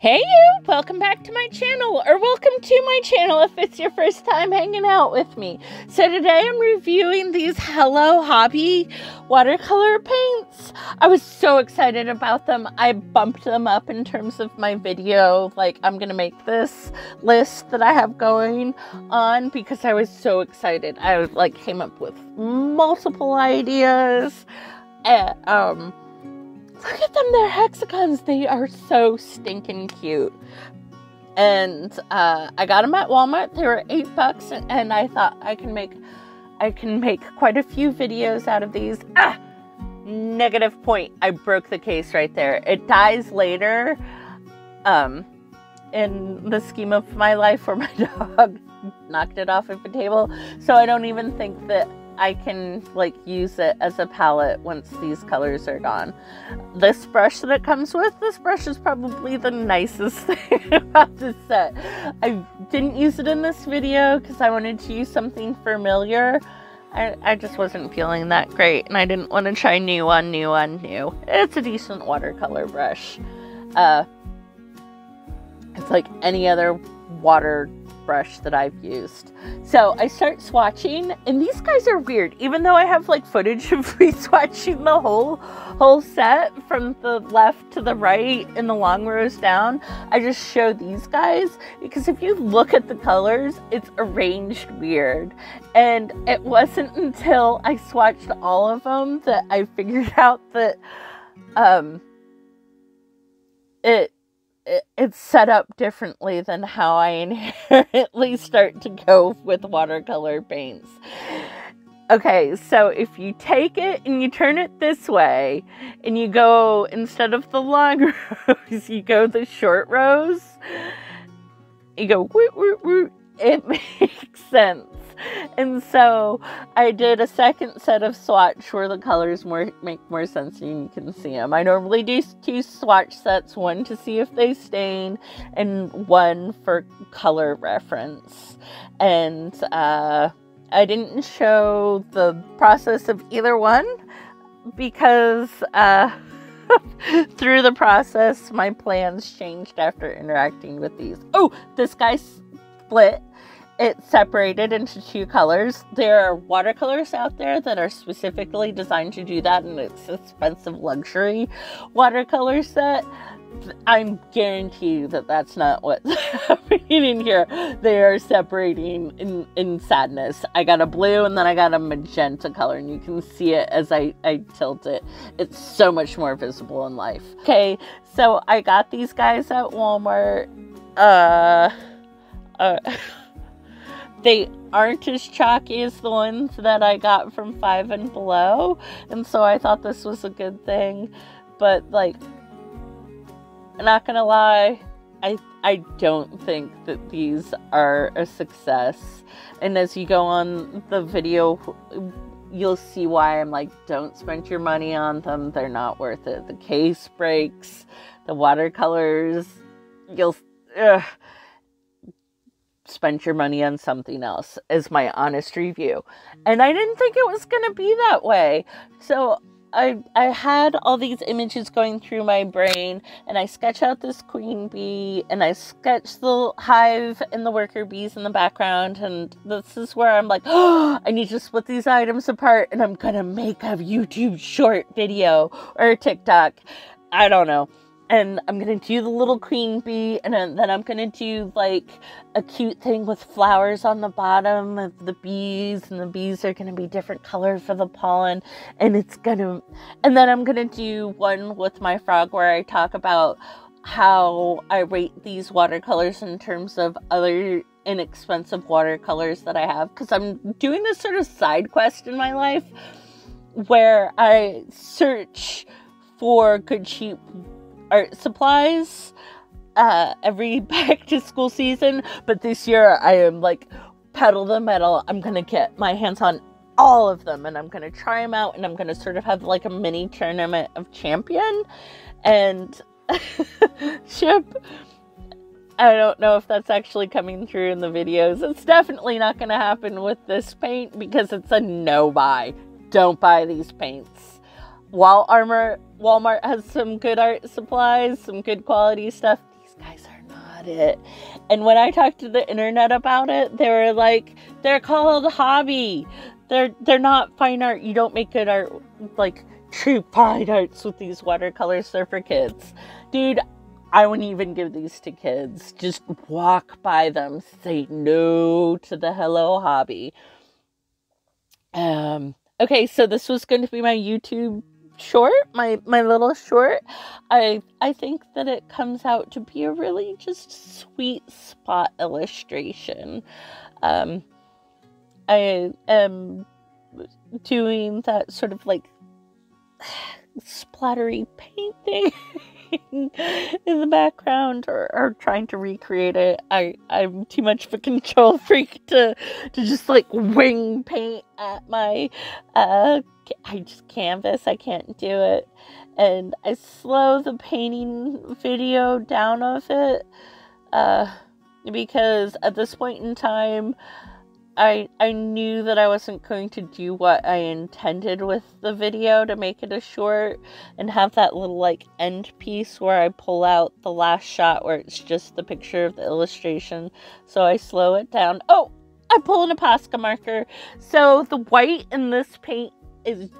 Hey you! Welcome back to my channel, or welcome to my channel if it's your first time hanging out with me. So today I'm reviewing these Hello Hobby watercolor paints. I was so excited about them. I bumped them up in terms of my video. Like I'm gonna make this list that I have going on because I was so excited. I like came up with multiple ideas. And, um Look at them, they're hexagons. They are so stinking cute. And uh, I got them at Walmart. They were eight bucks, and I thought I can make, I can make quite a few videos out of these. Ah, negative point. I broke the case right there. It dies later, um, in the scheme of my life, where my dog knocked it off of a table. So I don't even think that I can like use it as a palette once these colors are gone. This brush that it comes with, this brush is probably the nicest thing about this set. I didn't use it in this video because I wanted to use something familiar. I, I just wasn't feeling that great and I didn't want to try new on new on new. It's a decent watercolor brush. Uh, it's like any other water brush that I've used. So I start swatching, and these guys are weird. Even though I have like footage of me swatching the whole whole set from the left to the right in the long rows down, I just show these guys because if you look at the colors, it's arranged weird. And it wasn't until I swatched all of them that I figured out that um it it's set up differently than how I inherently start to go with watercolor paints. Okay, so if you take it and you turn it this way, and you go, instead of the long rows, you go the short rows, you go, woo, woo, woo, it makes sense. And so I did a second set of swatch where the colors more make more sense and you can see them. I normally do two swatch sets, one to see if they stain and one for color reference. And uh, I didn't show the process of either one because uh, through the process my plans changed after interacting with these. Oh, this guy split it's separated into two colors. There are watercolors out there that are specifically designed to do that, and it's expensive luxury watercolor set. I'm guarantee you that that's not what's happening in here. They are separating in, in sadness. I got a blue and then I got a magenta color, and you can see it as I, I tilt it. It's so much more visible in life. Okay, so I got these guys at Walmart. Uh, uh, they aren't as chalky as the ones that I got from Five and Below, and so I thought this was a good thing. But like, I'm not gonna lie, I I don't think that these are a success. And as you go on the video, you'll see why I'm like, don't spend your money on them. They're not worth it. The case breaks, the watercolors, you'll. Ugh spent your money on something else, is my honest review. And I didn't think it was mm. going to be that way. So I I had all these images going through my brain and I sketch out this queen bee and I sketch the hive and the worker bees in the background and this is where I'm like, oh, I need to split these items apart and I'm gonna make a YouTube short video or a TikTok. I don't know and I'm gonna do the little queen bee, and then I'm gonna do like a cute thing with flowers on the bottom of the bees, and the bees are gonna be different colors for the pollen, and it's gonna, and then I'm gonna do one with my frog where I talk about how I rate these watercolors in terms of other inexpensive watercolors that I have, because I'm doing this sort of side quest in my life where I search for good cheap art supplies uh, every back to school season, but this year I am like pedal the metal. I'm gonna get my hands on all of them and I'm gonna try them out and I'm gonna sort of have like a mini tournament of champion and ship. I don't know if that's actually coming through in the videos. It's definitely not to happen with this paint because it's a no buy. Don't buy these paints. Wall Armor Walmart has some good art supplies, some good quality stuff. These guys are not it. And when I talked to the internet about it, they were like, they're called hobby. They're they're not fine art. You don't make good art like true fine arts with these watercolors. They're for kids. Dude, I wouldn't even give these to kids. Just walk by them, say no to the hello hobby. Um okay, so this was going to be my YouTube short, my my little short. I I think that it comes out to be a really just sweet spot illustration. Um I am doing that sort of like splattery painting in the background or, or trying to recreate it. I, I'm too much of a control freak to to just like wing paint at my uh I just canvas. I can't do it. And I slow the painting video down of it uh because at this point in time I I knew that I wasn't going to do what I intended with the video to make it a short and have that little like end piece where I pull out the last shot where it's just the picture of the illustration. So I slow it down. Oh, I pull an Posca marker. So the white in this paint is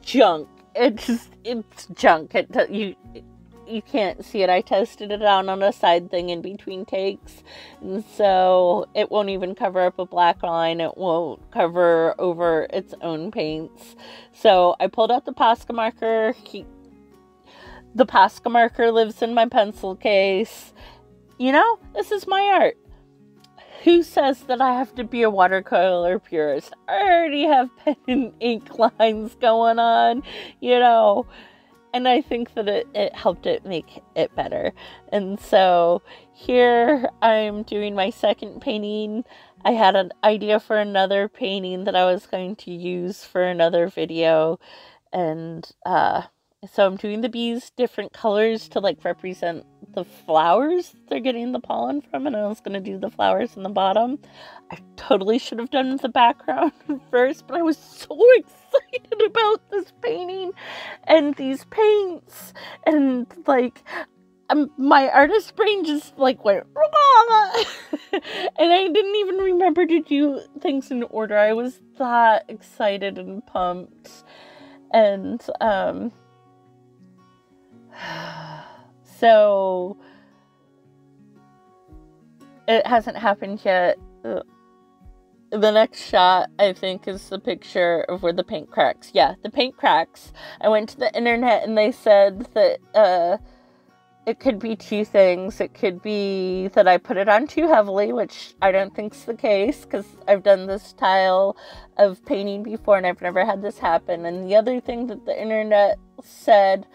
junk. It's it's junk. It you you can't see it. I tested it out on a side thing in between takes, and so it won't even cover up a black line. It won't cover over its own paints. So I pulled out the Posca marker. He, the Posca marker lives in my pencil case. You know, this is my art. Who says that I have to be a watercolor purist? I already have pen and ink lines going on, you know and I think that it, it helped it make it better. And so here I'm doing my second painting. I had an idea for another painting that I was going to use for another video, and uh, so I'm doing the bees different colors to like represent the flowers they're getting the pollen from, and I was gonna do the flowers in the bottom. I totally should have done the background first, but I was so excited about this painting and these paints, and like um, my artist brain just like went and I didn't even remember to do things in order. I was that excited and pumped, and um so it hasn't happened yet. The next shot, I think, is the picture of where the paint cracks. Yeah, the paint cracks. I went to the internet and they said that uh, it could be two things. It could be that I put it on too heavily, which I don't think's the case because I've done this style of painting before and I've never had this happen. And the other thing that the internet said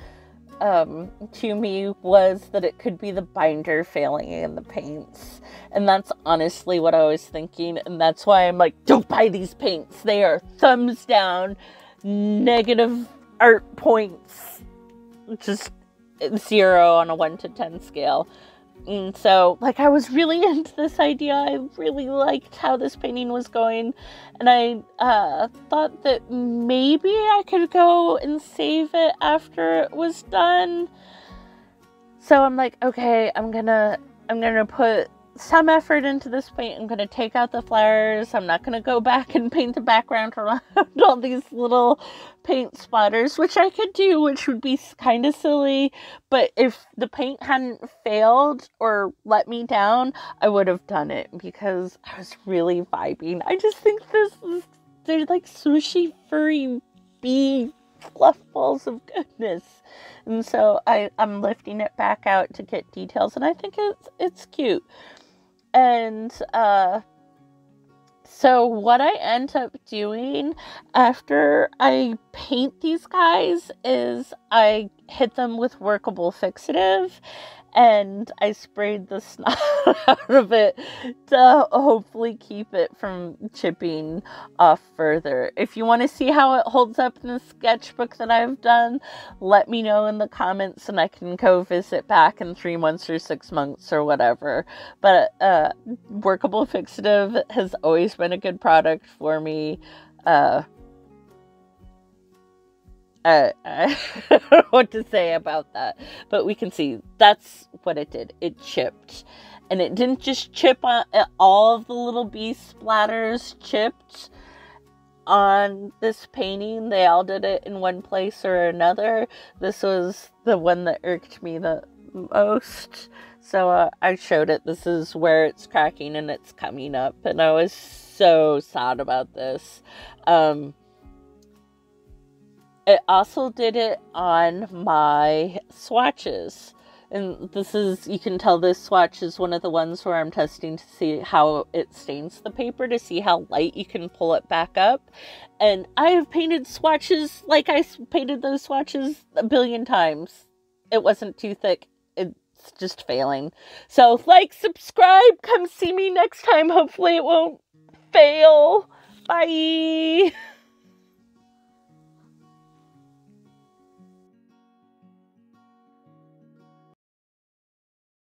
um, to me was that it could be the binder failing in the paints. And that's honestly what I was thinking. And that's why I'm like, don't buy these paints. They are thumbs down, negative art points, just zero on a 1 to 10 scale. And so, like, I was really into this idea. I really liked how this painting was going. And I uh, thought that maybe I could go and save it after it was done. So I'm like, okay, I'm gonna, I'm gonna put some effort into this paint. I'm going to take out the flowers. I'm not going to go back and paint the background around all these little paint splatters, which I could do, which would be kind of silly. But if the paint hadn't failed or let me down, I would have done it because I was really vibing. I just think this is, they're like swishy, furry bee fluff balls of goodness. And so I, I'm lifting it back out to get details, and I think it's it's cute. And uh, so, what I end up doing after I paint these guys is I hit them with workable fixative and I sprayed the snot out of it to hopefully keep it from chipping off further. If you want to see how it holds up in the sketchbook that I've done, let me know in the comments and I can go visit back in three months or six months or whatever. But uh, Workable Fixative has always been a good product for me. Uh, I don't know what to say about that. But we can see that's what it did. It chipped. And it didn't just chip on uh, all of the little bee splatters chipped on this painting. They all did it in one place or another. This was the one that irked me the most. So uh, I showed it. This is where it's cracking and it's coming up. And I was so sad about this. Um, it also did it on my swatches. And this is, you can tell this swatch is one of the ones where I'm testing to see how it stains the paper to see how light you can pull it back up. And I have painted swatches like I painted those swatches a billion times. It wasn't too thick. It's just failing. So, like, subscribe, come see me next time. Hopefully, it won't fail. Bye.